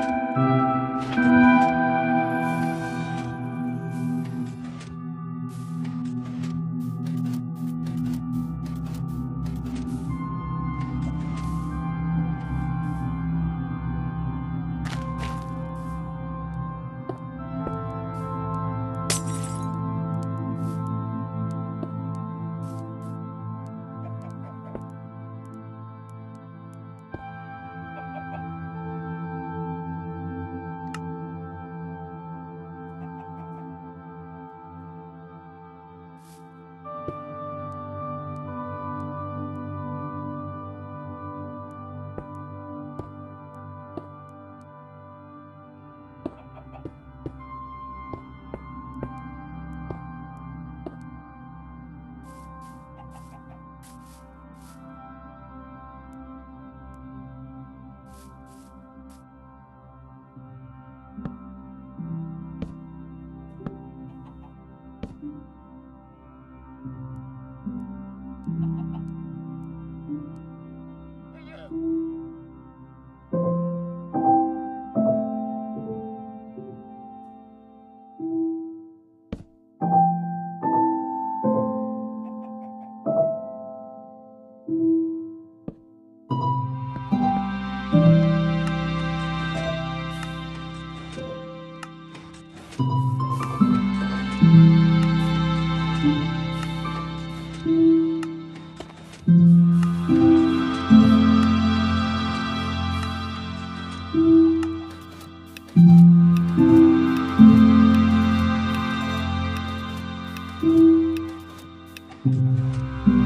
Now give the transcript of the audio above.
Música Thank mm -hmm. you.